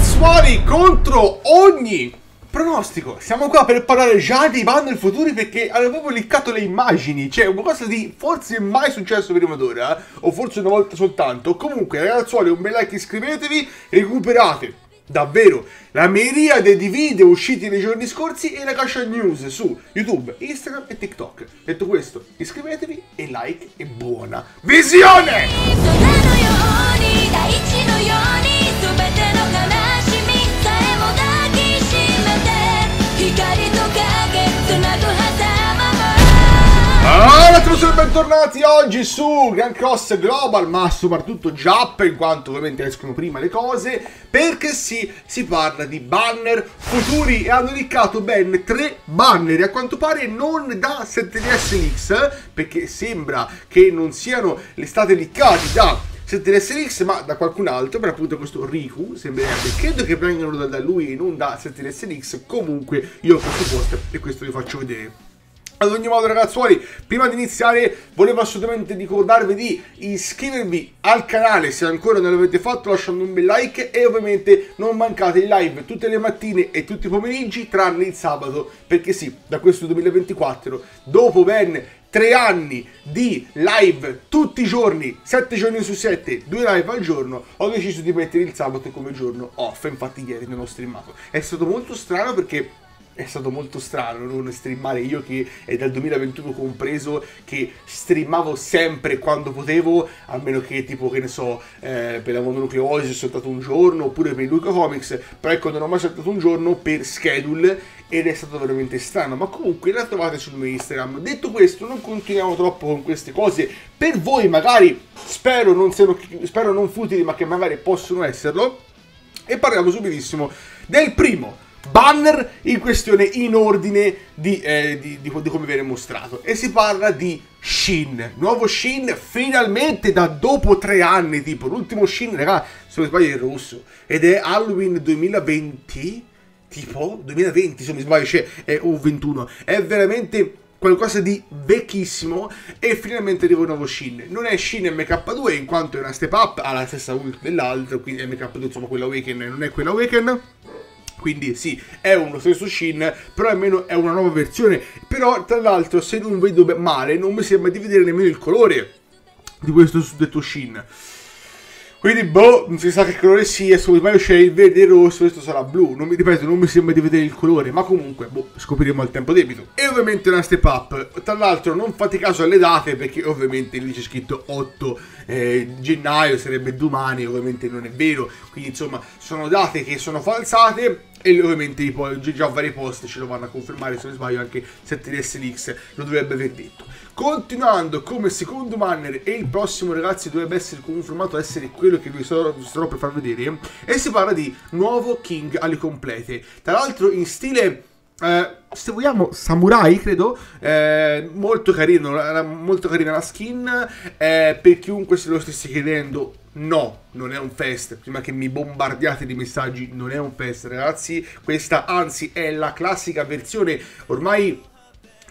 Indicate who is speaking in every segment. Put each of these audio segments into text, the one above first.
Speaker 1: ragazzuoli contro ogni pronostico. Siamo qua per parlare già dei banner futuri perché hanno proprio liccato le immagini. Cioè, una cosa di forse mai successo prima d'ora, eh? o forse una volta soltanto. Comunque, ragazzuoli, un bel like, iscrivetevi, recuperate davvero la miriade di video usciti nei giorni scorsi e la caccia news su YouTube, Instagram e TikTok. Detto questo, iscrivetevi e like e buona visione!
Speaker 2: Ah,
Speaker 1: Ciao e bentornati oggi su Grand Cross Global, ma soprattutto Giapp, in quanto ovviamente escono prima le cose, perché sì, si parla di banner futuri. E hanno riccato ben tre banner, a quanto pare non da 7DS X, perché sembra che non siano le state liccati da 7DSX ma da qualcun altro per appunto questo Riku sembrerebbe credo che vengano da, lui e non da 7DSX comunque io ho questo post e questo vi faccio vedere ad ogni modo ragazzuoli, prima di iniziare volevo assolutamente ricordarvi di iscrivervi al canale se ancora non l'avete fatto lasciando un bel like e ovviamente non mancate il live tutte le mattine e tutti i pomeriggi tranne il sabato perché sì, da questo 2024 dopo ben tre anni di live tutti i giorni, 7 giorni su 7, due live al giorno, ho deciso di mettere il sabato come giorno off, infatti ieri non ho streamato. È stato molto strano perché è stato molto strano non streamare. Io che è dal 2021 compreso che streamavo sempre quando potevo a meno che tipo che ne so eh, per la mononucleosi ho saltato un giorno oppure per Luca Comics però ecco non ho mai saltato un giorno per schedule ed è stato veramente strano. Ma comunque la trovate sul mio Instagram. Detto questo non continuiamo troppo con queste cose. Per voi magari spero non, siano, spero non futili ma che magari possono esserlo. E parliamo subitissimo del primo banner in questione in ordine di, eh, di, di, di come viene mostrato e si parla di Shin nuovo Shin finalmente da dopo tre anni tipo l'ultimo Shin raga se non sbaglio è rosso ed è Halloween 2020 tipo 2020 se non mi sbaglio cioè, è, o 21 è veramente qualcosa di vecchissimo e finalmente arriva un nuovo Shin. Non è Shin MK2 in quanto è una step up, ha la stessa ult dell'altro, quindi MK2 insomma quella Awaken non è quella Awaken. Quindi sì, è uno stesso Shin, però almeno è una nuova versione. Però tra l'altro se non vedo male non mi sembra di vedere nemmeno il colore di questo suddetto Shin. Quindi, boh, non si sa che colore sia, se sbaglio c'è il verde e il rosso, questo sarà blu. Non mi ripeto, non mi sembra di vedere il colore, ma comunque, boh, scopriremo al tempo debito. E ovviamente una step up. Tra l'altro, non fate caso alle date, perché ovviamente lì c'è scritto 8 eh, gennaio, sarebbe domani, ovviamente non è vero. Quindi, insomma, sono date che sono falsate. E ovviamente già vari post ce lo vanno a confermare, se non sbaglio anche 7DSLX lo dovrebbe aver detto. Continuando come secondo banner e il prossimo ragazzi dovrebbe essere confermato essere quello che vi starò, vi starò per far vedere e si parla di nuovo King alle complete. Tra l'altro in stile eh, se vogliamo samurai credo eh, molto carino molto carina la skin eh, per chiunque se lo stesse chiedendo no non è un fest. Prima che mi bombardiate di messaggi non è un fest ragazzi. Questa anzi è la classica versione ormai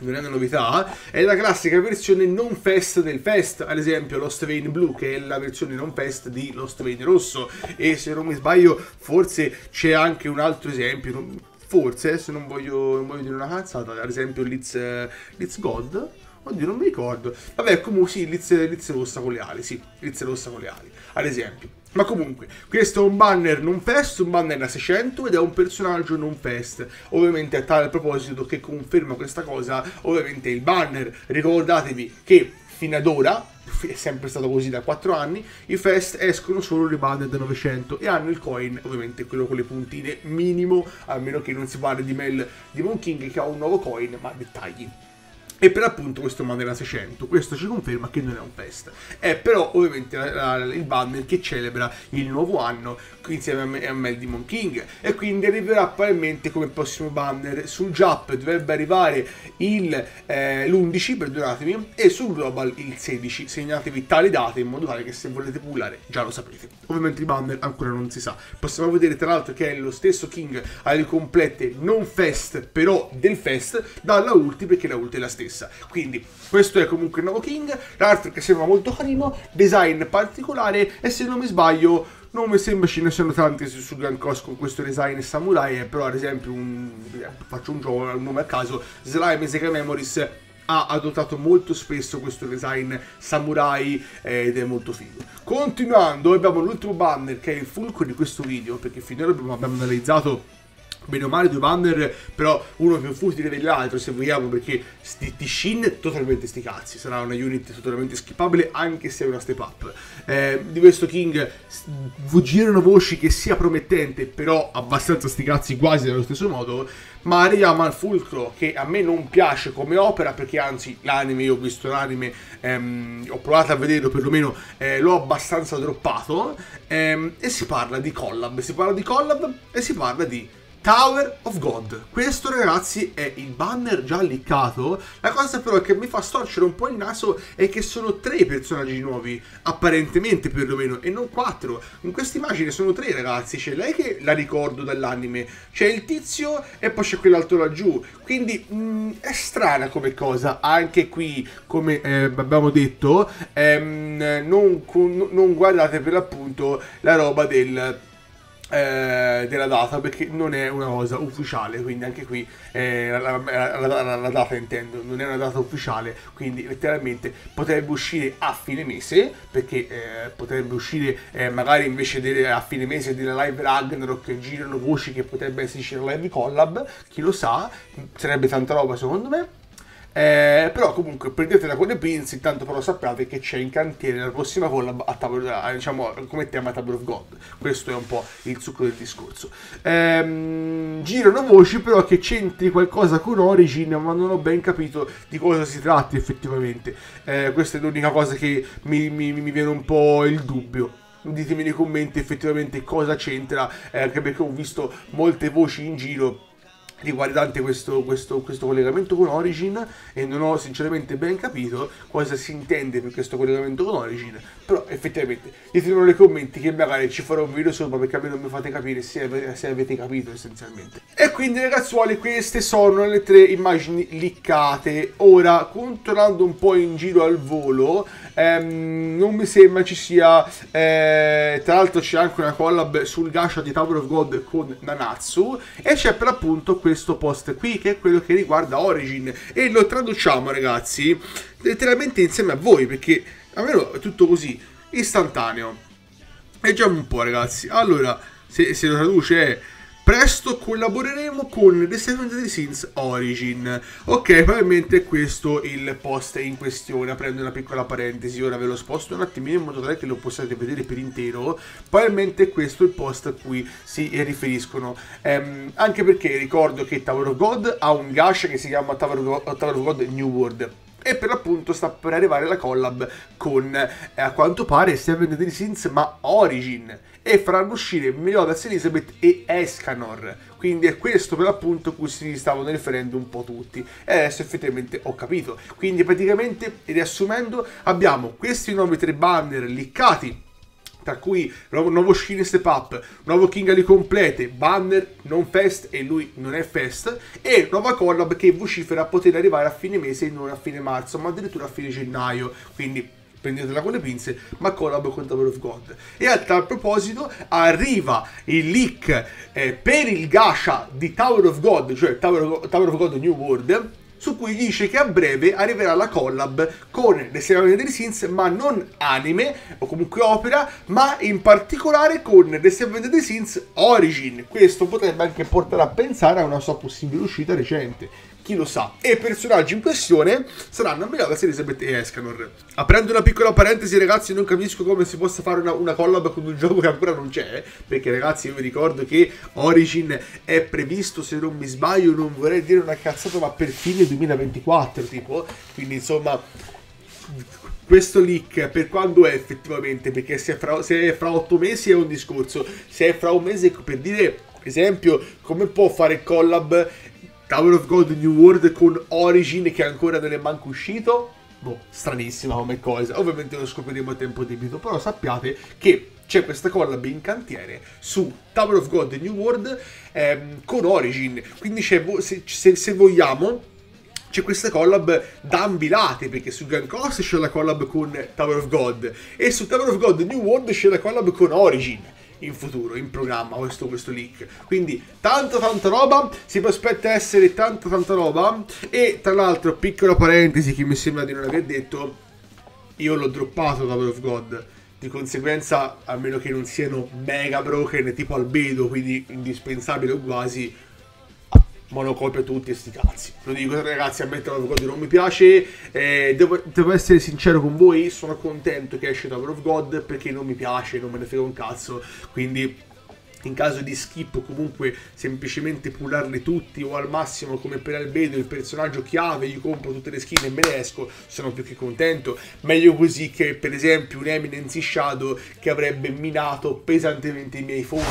Speaker 1: non è una novità, è la classica versione non fest del fest, ad esempio Lost Vein Blue che è la versione non fest di Lost Vein Rosso. E se non mi sbaglio forse c'è anche un altro esempio, forse se non voglio, non voglio dire una cazzata, ad esempio Liz, Liz God, oddio non mi ricordo, vabbè comunque sì, Liz, Liz Rossa con le ali, sì, Liz Rossa con le ali, ad esempio. Ma comunque, questo è un banner non fest, un banner da 600 ed è un personaggio non fest. Ovviamente a tale proposito che conferma questa cosa, ovviamente il banner, ricordatevi che fino ad ora, è sempre stato così da 4 anni, i fest escono solo i banner da 900 e hanno il coin, ovviamente quello con le puntine minimo, a meno che non si parli di Mel di Moon King che ha un nuovo coin, ma dettagli. E per appunto questo Mandela 600, questo ci conferma che non è un fest. È però ovviamente il banner che celebra il nuovo anno insieme a, a Mel Demon King. E quindi arriverà probabilmente come prossimo banner. Sul Jap dovrebbe arrivare eh, l'11 perdonatemi e sul Global il 16 segnatevi tali date in modo tale che se volete pullare già lo sapete. Ovviamente il banner ancora non si sa. Possiamo vedere tra l'altro che è lo stesso King alle complete non fest però del fest dalla ulti perché la ulti è la stessa quindi questo è comunque il nuovo King l'altro che sembra molto carino design particolare e se non mi sbaglio non mi sembra ce ne siano tanti su, Gun Cross con questo design samurai, eh, però ad esempio un, eh, faccio un gioco, un nome a caso, Slime Sega Memories ha adottato molto spesso questo design samurai eh, ed è molto figo. Continuando abbiamo l'ultimo banner che è il fulcro di questo video perché finora abbiamo analizzato bene o male due banner, però uno più futile dell'altro se vogliamo, perché sti, di Shin totalmente sti cazzi, sarà una unit totalmente skippabile anche se è una step up. Eh, di questo King girano voci che sia promettente, però abbastanza sti cazzi quasi nello stesso modo, ma arriviamo al fulcro che a me non piace come opera perché anzi l'anime, io ho visto l'anime, ehm, ho provato a vederlo perlomeno, eh, l'ho abbastanza droppato. Ehm, e si parla di collab, si parla di collab e si parla di Tower of God. Questo ragazzi è il banner già liccato. La cosa però che mi fa storcere un po' il naso è che sono tre personaggi nuovi, apparentemente perlomeno, e non quattro. In questa immagine sono tre ragazzi, c'è lei che la ricordo dall'anime, c'è il tizio e poi c'è quell'altro laggiù. Quindi mh, è strana come cosa, anche qui come eh, abbiamo detto, ehm, non, non guardate per l'appunto la roba del eh, della data perché non è una cosa ufficiale quindi anche qui eh, la, la, la, la, data intendo non è una data ufficiale quindi letteralmente potrebbe uscire a fine mese perché eh, potrebbe uscire eh, magari invece delle, a fine mese della live Ragnarok girano voci che potrebbe esserci la live collab chi lo sa sarebbe tanta roba secondo me eh, però comunque prendetela con le pinze, intanto però sappiate che c'è in cantiere la prossima collab a tavolo, diciamo, come tema Table of God. Questo è un po' il succo del discorso. Ehm, girano voci però che c'entri qualcosa con Origin, ma non ho ben capito di cosa si tratti effettivamente. Eh, questa è l'unica cosa che mi, mi, mi viene un po' il dubbio ditemi nei commenti effettivamente cosa c'entra, eh, perché ho visto molte voci in giro riguardante questo, questo, questo, collegamento con Origin e non ho sinceramente ben capito cosa si intende per questo collegamento con Origin però effettivamente ditemi nei commenti che magari ci farò un video sopra perché a me non mi fate capire se, se avete capito essenzialmente. E quindi ragazzuoli queste sono le tre immagini liccate. Ora controllando un po' in giro al volo ehm, non mi sembra ci sia eh, tra l'altro c'è anche una collab sul gacha di Tower of God con Nanatsu e c'è per appunto questo post qui che è quello che riguarda Origin. E lo traduciamo ragazzi letteralmente insieme a voi perché almeno è tutto così istantaneo. Leggiamo un po' ragazzi. Allora se, se lo traduce è Presto collaboreremo con The Seven Deadly Sins Origin. Ok, probabilmente questo il post in questione. Prendo una piccola parentesi, ora ve lo sposto un attimino in modo tale che lo possiate vedere per intero. Probabilmente questo è il post a cui si riferiscono. Um, anche perché ricordo che Tower of God ha un gash che si chiama Tower of God, Tower of God New World e per l'appunto sta per arrivare la collab con eh, a quanto pare Seven Deadly Sins ma Origin. E faranno uscire Meliodas Elizabeth e Escanor. Quindi è questo per l'appunto cui si stavano riferendo un po' tutti. E adesso effettivamente ho capito. Quindi praticamente riassumendo abbiamo questi nuovi tre banner liccati tra cui nuovo, nuovo Shin Step Up, nuovo King Ali complete, banner non fest e lui non è fest, e nuova collab che vocifera poter arrivare a fine mese e non a fine marzo, ma addirittura a fine gennaio, quindi prendetela con le pinze, ma collab con Tower of God. E a tal proposito arriva il leak eh, per il gacha di Tower of God, cioè Tower of, Tower of God New World, su cui dice che a breve arriverà la collab con le Seven Deadly Sins, ma non anime o comunque opera, ma in particolare con The Seven Deadly Sins Origin. Questo potrebbe anche portare a pensare a una sua possibile uscita recente chi lo sa. E i personaggi in questione saranno Meliodas, Elizabeth e Escanor. Aprendo una piccola parentesi, ragazzi, non capisco come si possa fare una, una, collab con un gioco che ancora non c'è. Perché, ragazzi, io vi ricordo che Origin è previsto, se non mi sbaglio, non vorrei dire una cazzata, ma per fine 2024, tipo. Quindi, insomma questo leak per quando è effettivamente perché se è, fra, se è fra otto mesi è un discorso se è fra un mese per dire esempio come può fare collab Tower of God New World con Origin che ancora non è manco uscito. Boh, stranissima come cosa. Ovviamente lo scopriremo a tempo debito, però sappiate che c'è questa collab in cantiere su Tower of God New World ehm, con Origin. Quindi se, se, se vogliamo c'è questa collab da ambilate perché su Gun Cross c'è la collab con Tower of God e su Tower of God New World c'è la collab con Origin in futuro, in programma questo, questo leak. Quindi tanta tanta roba, si prospetta essere tanta tanta roba e tra l'altro piccola parentesi che mi sembra di non aver detto, io l'ho droppato Tower of God. Di conseguenza, a meno che non siano mega broken tipo albedo, quindi indispensabile o quasi, monocopia tutti e sti cazzi. Lo dico ragazzi, a me Tower of God non mi piace. eh, devo, devo essere sincero con voi, sono contento che esce Tower of God perché non mi piace, non me ne frega un cazzo. Quindi in caso di skip o comunque semplicemente pullarli tutti o al massimo come per Albedo il personaggio chiave gli compro tutte le skin e me ne esco sono più che contento. Meglio così che per esempio un Eminence Shadow che avrebbe minato pesantemente i miei fondi.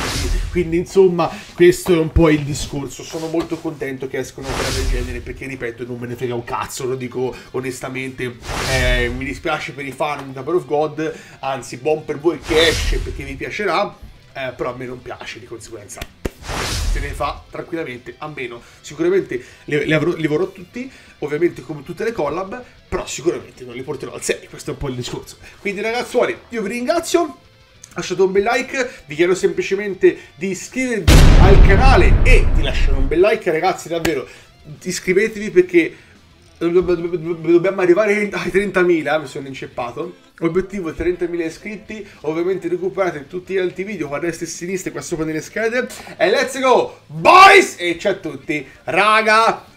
Speaker 1: Quindi insomma questo è un po' il discorso. Sono molto contento che escono opere del genere perché ripeto non me ne frega un cazzo lo dico onestamente. Eh, mi dispiace per i fan di Tower of God anzi buon per voi che esce perché vi piacerà eh, però a me non piace di conseguenza. Se ne fa tranquillamente a meno. Sicuramente li, li avrò, li vorrò tutti ovviamente come tutte le collab però sicuramente non li porterò al 6 questo è un po' il discorso. Quindi ragazzuoli io vi ringrazio. Lasciate un bel like, vi chiedo semplicemente di iscrivervi al canale e di lasciare un bel like ragazzi davvero. Iscrivetevi perché dobbiamo arrivare ai 30.000 mi sono inceppato. Obiettivo 30.000 iscritti ovviamente recuperate tutti gli altri video a destra e a sinistra qua sopra nelle schede. E let's go boys! E ciao a tutti ragazzuoli